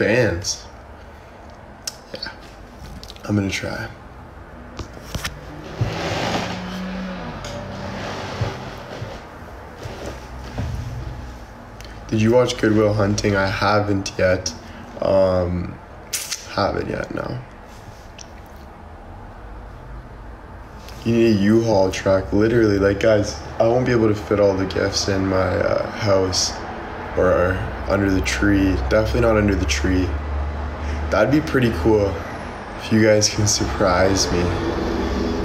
bands. Yeah, I'm gonna try. Did you watch Good Will Hunting? I haven't yet. Um, haven't yet, no. You need a U-Haul truck, literally. Like, guys, I won't be able to fit all the gifts in my uh, house or under the tree. Definitely not under the tree. That'd be pretty cool if you guys can surprise me.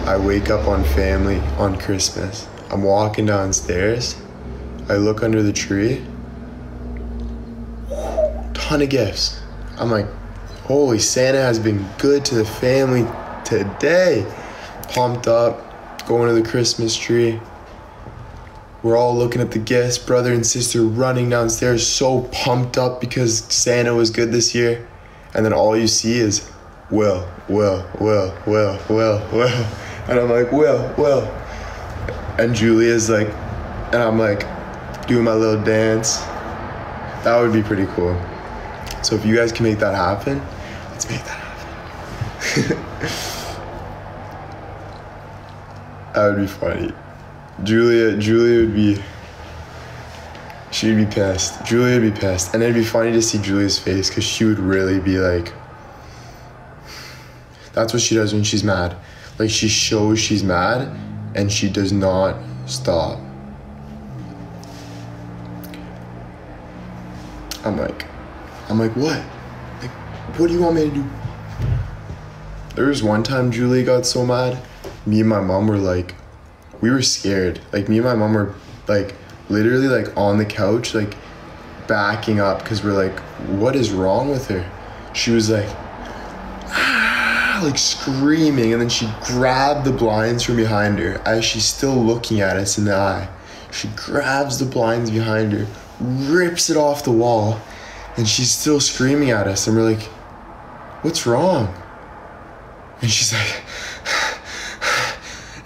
I wake up on family on Christmas. I'm walking downstairs. I look under the tree. Ton of gifts. I'm like, holy Santa has been good to the family today. Pumped up, going to the Christmas tree. We're all looking at the guests, brother and sister running downstairs, so pumped up because Santa was good this year. And then all you see is Will, Will, Will, Will, Will, Will. And I'm like, Will, Will. And Julia's like, and I'm like, doing my little dance. That would be pretty cool. So if you guys can make that happen, let's make that happen. that would be funny. Julia, Julia would be, she'd be pissed. Julia would be pissed. And it'd be funny to see Julia's face because she would really be like, that's what she does when she's mad. Like she shows she's mad and she does not stop. I'm like, I'm like, what? Like, what do you want me to do? There was one time Julie got so mad. Me and my mom were like, we were scared. Like me and my mom were like literally like on the couch, like backing up because we're like, what is wrong with her? She was like, ah, like screaming, and then she grabbed the blinds from behind her as she's still looking at us in the eye. She grabs the blinds behind her, rips it off the wall, and she's still screaming at us. And we're like, what's wrong? And she's like,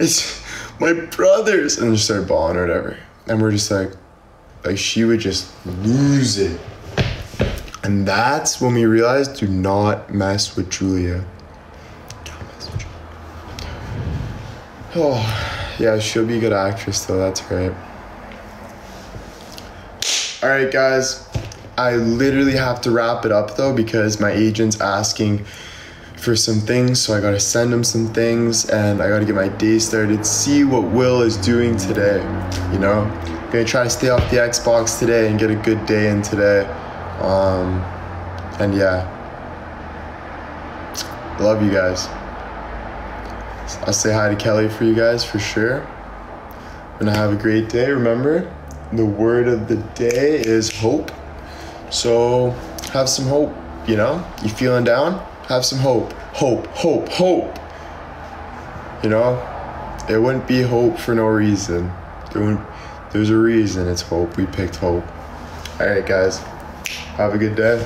it's my brothers. And just start bawling or whatever. And we're just like, like she would just lose it. And that's when we realized do not mess with Julia. Mess with Julia. Oh, yeah, she'll be a good actress though, that's right. Alright, guys. I literally have to wrap it up though because my agent's asking for some things, so I gotta send him some things and I gotta get my day started. See what Will is doing today, you know? I'm gonna try to stay off the Xbox today and get a good day in today. Um, and yeah, love you guys. I'll say hi to Kelly for you guys for sure. Gonna have a great day. Remember, the word of the day is hope. So have some hope, you know? You feeling down? Have some hope. Hope, hope, hope. You know? It wouldn't be hope for no reason. There there's a reason it's hope. We picked hope. Alright, guys. Have a good day.